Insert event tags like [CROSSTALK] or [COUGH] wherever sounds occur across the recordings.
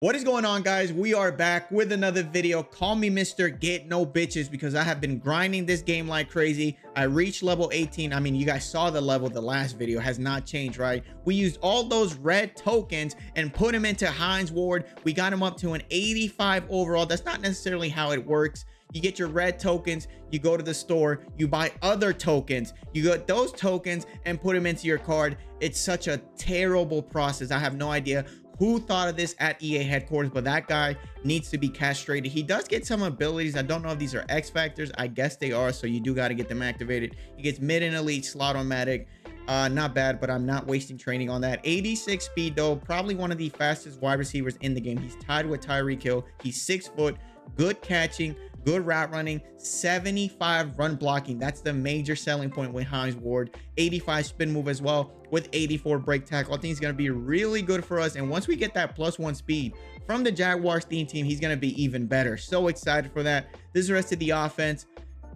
What is going on guys? We are back with another video. Call me Mr. Get No Bitches because I have been grinding this game like crazy. I reached level 18. I mean, you guys saw the level the last video has not changed, right? We used all those red tokens and put them into Hines Ward. We got him up to an 85 overall. That's not necessarily how it works. You get your red tokens, you go to the store, you buy other tokens, you get those tokens and put them into your card. It's such a terrible process. I have no idea who thought of this at EA headquarters, but that guy needs to be castrated. He does get some abilities. I don't know if these are X factors. I guess they are, so you do got to get them activated. He gets mid and elite Slot-O-Matic. Uh, not bad, but I'm not wasting training on that. 86 speed though, probably one of the fastest wide receivers in the game. He's tied with Tyreek Hill. He's six foot, good catching, good route running, 75 run blocking. That's the major selling point with Hines Ward. 85 spin move as well with 84 break tackle. I think he's going to be really good for us. And once we get that plus one speed from the Jaguars theme team, he's going to be even better. So excited for that. This is the rest of the offense.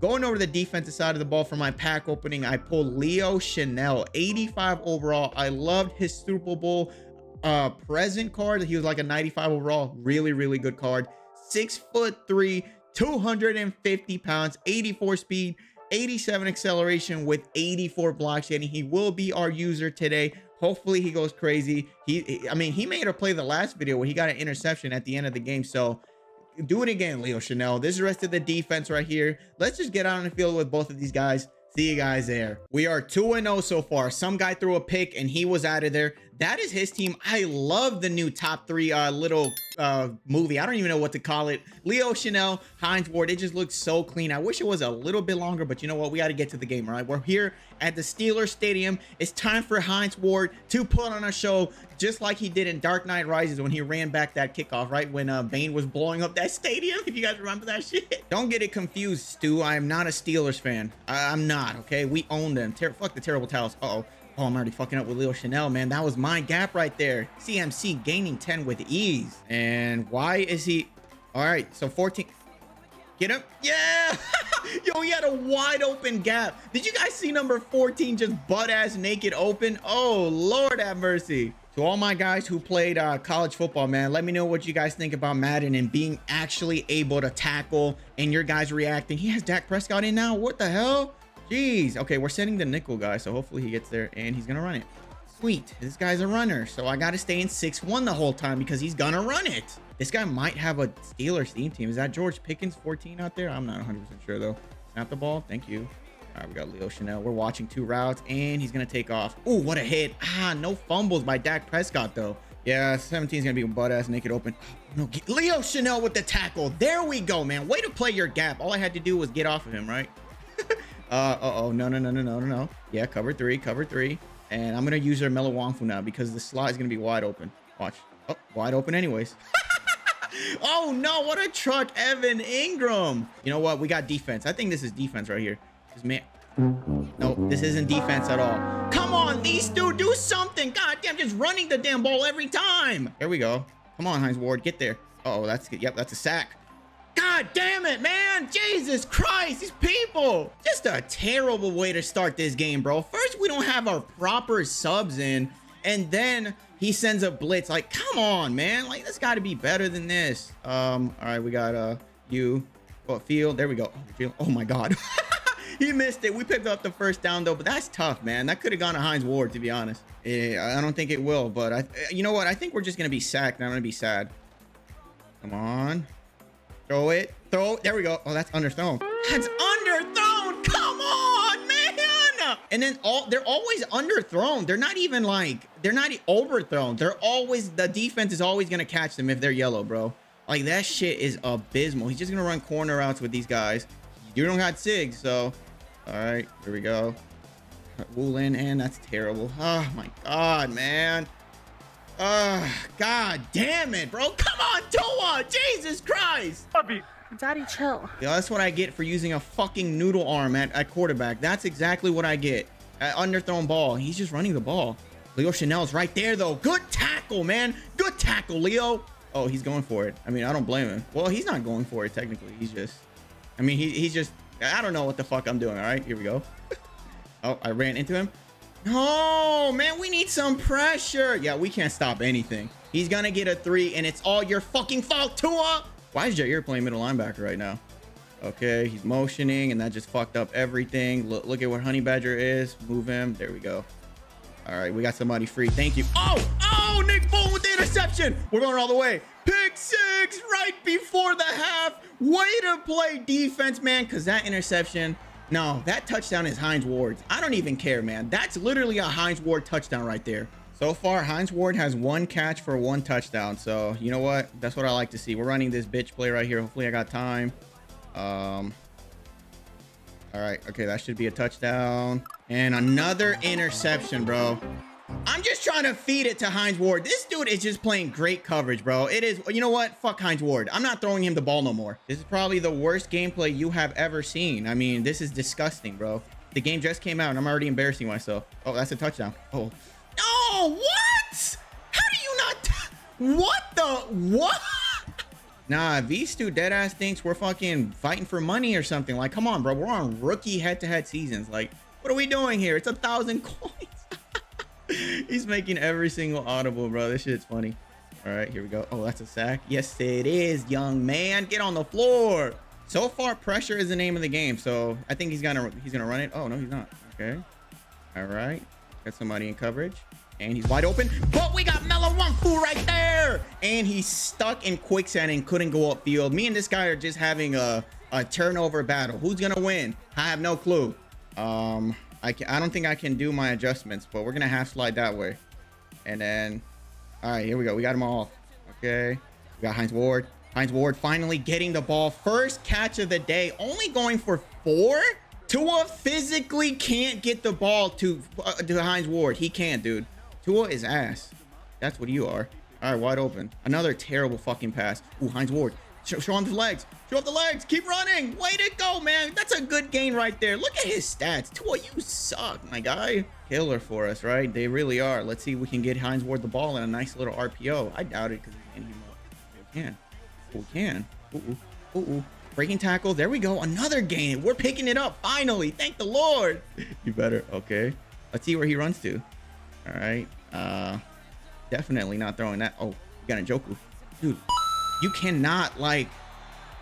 Going over the defensive side of the ball for my pack opening, I pulled Leo Chenal, 85 overall. I loved his Super Bowl uh, present card. He was like a 95 overall. Really, really good card. Six foot three, 250 pounds, 84 speed, 87 acceleration with 84 block shedding. He will be our user today. Hopefully he goes crazy. He, I mean, he made a play the last video where he got an interception at the end of the game. So do it again, Leo Chenal. This is the rest of the defense right here. Let's just get out on the field with both of these guys. See you guys there. We are 2-0 so far. Some guy threw a pick and he was out of there. That is his team. I love the new top three uh, little uh, movie. I don't even know what to call it. Leo Chenal, Hines Ward. It just looks so clean. I wish it was a little bit longer, but you know what? We got to get to the game, right? We're here at the Steelers Stadium. It's time for Hines Ward to put on a show just like he did in Dark Knight Rises when he ran back that kickoff, right? When uh, Bane was blowing up that stadium. If you guys remember that [LAUGHS] shit. Don't get it confused, Stu. I am not a Steelers fan. I I'm not, okay? We own them. Ter fuck the terrible towels. Uh-oh. Oh, I'm already fucking up with Leo Chenal, man. That was my gap right there. CMC gaining 10 with ease. And why is he... All right, so 14... Get him. Yeah. [LAUGHS] Yo, he had a wide open gap. Did you guys see number 14 just butt ass naked open? Oh, Lord have mercy. To all my guys who played uh, college football, man, let me know what you guys think about Madden and being actually able to tackle and your guys reacting. He has Dak Prescott in now. What the hell? Jeez. Okay, we're sending the nickel guy, so hopefully he gets there and he's gonna run it. Sweet. This guy's a runner, so I gotta stay in 6-1 the whole time because he's gonna run it. This guy might have a Steelers theme team. Is that George Pickens 14 out there? I'm not 100% sure though. Snap the ball. Thank you. All right, we got Leo Chenal. We're watching two routes, and he's gonna take off. Oh, what a hit! Ah, no fumbles by Dak Prescott though. Yeah, 17 is gonna be a butt ass naked open. No, Leo Chenal with the tackle. There we go, man. Way to play your gap. All I had to do was get off of him, right? Uh, uh-oh, no, no, no, no, no, no, no. Yeah, cover three, cover three. And I'm going to use our Melo Wongfu now because the slot is going to be wide open. Watch. Oh, wide open anyways. [LAUGHS] oh, no, what a truck, Evan Engram. You know what? We got defense. I think this is defense right here. This man... No, this isn't defense at all. Come on, these two, do something. God damn, just running the damn ball every time. There we go. Come on, Hines Ward, get there. Uh oh, that's good. yep, that's a sack. God damn it, man. Jesus Christ, these people. Just a terrible way to start this game, bro. First, we don't have our proper subs in, and then he sends a blitz. Like, come on, man. Like, this got to be better than this. Um, all right, we got uh you. Oh, field. There we go. Oh, oh my God. [LAUGHS] he missed it. We picked up the first down, though, but that's tough, man. That could have gone to Hines Ward, to be honest. Yeah, I don't think it will, but I, you know what? I think we're just going to be sacked, and I'm to be sad. Come on. Throw it. Throw. There we go. Oh, that's underthrown. That's underthrown. Come on, man. And then all they're always underthrown. They're not even like they're not overthrown. They're always the defense is always gonna catch them if they're yellow, bro. Like that shit is abysmal. He's just gonna run corner routes with these guys. You don't got Sig, so all right, here we go. [LAUGHS] Woolen, and that's terrible. Oh my god, man. Uh, God damn it, bro. Come on, Tua. Jesus Christ. Puppy. Daddy, chill. Yeah, that's what I get for using a fucking noodle arm at, at quarterback. That's exactly what I get. At underthrown ball. He's just running the ball. Leo Chenal's right there, though. Good tackle, man. Good tackle, Leo. Oh, he's going for it. I mean, I don't blame him. Well, he's not going for it, technically. He's just... I mean, he, he's just... I don't know what the fuck I'm doing, all right? Here we go. [LAUGHS] oh, I ran into him. Oh, man, we need some pressure. Yeah, we can't stop anything. He's going to get a three, and it's all your fucking fault, Tua. Why is Jair playing middle linebacker right now? Okay, he's motioning, and that just fucked up everything. Look, look at what Honey Badger is. Move him. There we go. All right, we got somebody free. Thank you. Oh, oh, Nick Bolton with the interception. We're going all the way. Pick six right before the half. Way to play defense, man, because that interception – no, that touchdown is Hines Ward's. I don't even care, man. That's literally a Hines Ward touchdown right there. So far, Hines Ward has one catch for one touchdown. So, you know what? That's what I like to see. We're running this bitch play right here. Hopefully, I got time. Um, all right. Okay, that should be a touchdown. And another interception, bro. I'm just trying to feed it to Hines Ward. This dude is just playing great coverage, bro. It is, you know what? Fuck Hines Ward. I'm not throwing him the ball no more. This is probably the worst gameplay you have ever seen. I mean, this is disgusting, bro. The game just came out and I'm already embarrassing myself. Oh, that's a touchdown. Oh. No, what? How do you not? What the? What? Nah, V-Stu deadass thinks we're fucking fighting for money or something. Like, come on, bro. We're on rookie head-to-head -head seasons. Like, what are we doing here? It's a thousand [LAUGHS] coins. He's making every single audible, bro. This shit's funny. All right, here we go. Oh, that's a sack. Yes, it is, young man. Get on the floor. So far, pressure is the name of the game. So I think he's gonna he's gonna run it. Oh no, he's not. Okay. All right. Got somebody in coverage. And he's wide open. But we got Melo Wampu right there. And he's stuck in quicksand and couldn't go upfield. Me and this guy are just having a, a turnover battle. Who's gonna win? I have no clue. Um, I can I don't think I can do my adjustments, but we're gonna half slide that way. And then all right, here we go. We got them all. Okay. We got Hines Ward. Hines Ward finally getting the ball. First catch of the day. Only going for four? Tua physically can't get the ball to, uh, to Hines Ward. He can't, dude. Tua is ass. That's what you are. All right, wide open. Another terrible fucking pass. Ooh, Hines Ward. Show, show him the legs. Show off the legs. Keep running. Way to go, man. That's a good gain right there. Look at his stats. Tua, you suck, my guy. Killer for us, right? They really are. Let's see if we can get Hines Ward the ball in a nice little RPO. I doubt it because we can. We can. Ooh, ooh, ooh. Breaking tackle. There we go. Another gain. We're picking it up. Finally. Thank the Lord. [LAUGHS] you better. Okay. Let's see where he runs to. All right. Uh, definitely not throwing that. Oh, we got a Njoku. Dude, you cannot like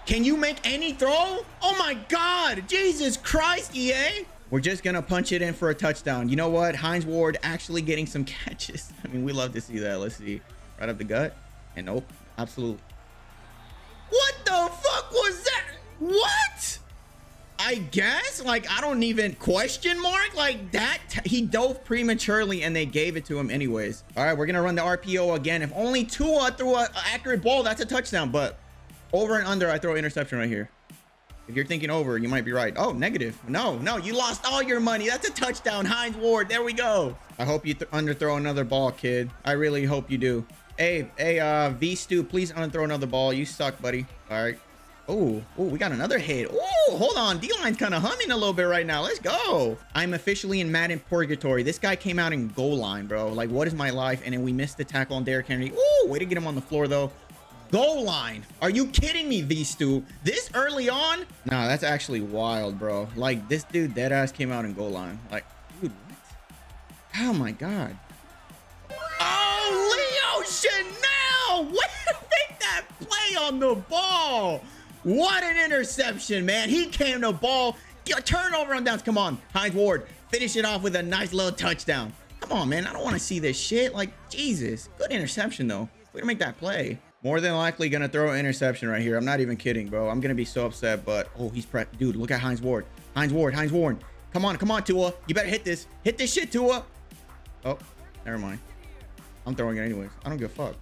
can you make any throw? Oh my god jesus christ ea we're just gonna punch it in for a touchdown. You know what? Hines ward actually getting some [LAUGHS] catches. I mean we love to see that. Let's see. Right up the gut. And nope absolute what the fuck was that? What I guess? Like I don't even question mark? Like that he dove prematurely and they gave it to him anyways. All right we're gonna run the RPO again. If only Tua threw an accurate ball that's a touchdown but over and under I throw interception right here. If you're thinking over you might be right. Oh negative. No no you lost all your money. That's a touchdown Hines Ward. There we go. I hope you th underthrow another ball kid. I really hope you do. Hey hey uh V Stu please underthrow another ball. You suck buddy. All right Oh, oh, we got another hit. Oh, hold on. D-line's kind of humming a little bit right now. Let's go. I'm officially in Madden Purgatory. This guy came out in goal line, bro. Like, what is my life? And then we missed the tackle on Derrick Henry. Oh, way to get him on the floor, though. Goal line. Are you kidding me, V-Stu? This early on? Nah, that's actually wild, bro. Like, this dude dead ass came out in goal line. Like, dude, what? Oh, my God. Oh, Leo Chenal! [LAUGHS] What make that play on the ball? What an interception, man. He came to ball. Turnover on downs. Come on, Hines Ward. Finish it off with a nice little touchdown. Come on, man. I don't want to see this shit. Like, Jesus. Good interception, though. Way to make that play. More than likely going to throw an interception right here. I'm not even kidding, bro. I'm going to be so upset, but... Oh, he's... Pre Dude, look at Hines Ward. Hines Ward. Hines Ward. Come on. Come on, Tua. You better hit this. Hit this shit, Tua. Oh, never mind. I'm throwing it anyways. I don't give a fuck.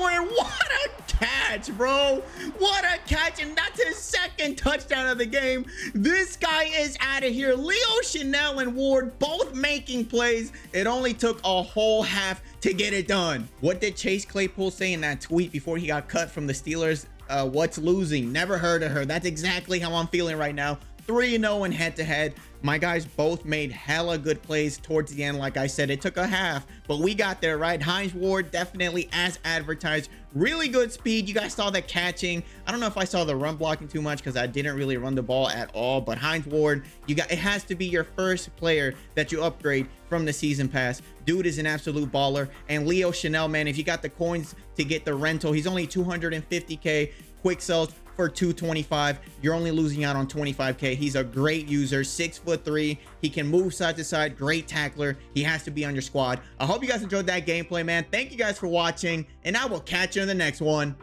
Somewhere. What a catch, bro. What a catch. And that's his second touchdown of the game. This guy is out of here. Leo Chenal and Ward both making plays. It only took a whole half to get it done. What did Chase Claypool say in that tweet before he got cut from the Steelers? Uh, what's losing? Never heard of her. That's exactly how I'm feeling right now. 3-0 in head-to-head. My guys both made hella good plays towards the end. Like I said, it took a half, but we got there, right? Hines Ward definitely as advertised. Really good speed. You guys saw the catching. I don't know if I saw the run blocking too much because I didn't really run the ball at all. But Hines Ward, you got it has to be your first player that you upgrade from the season pass. Dude is an absolute baller. And Leo Chenal, man, if you got the coins to get the rental, he's only 250k quick sells for 225 you're only losing out on 25k he's a great user six foot three. He can move side to side great tackler. He has to be on your squad. I hope you guys enjoyed that gameplay man. Thank you guys for watching and i will catch you in the next one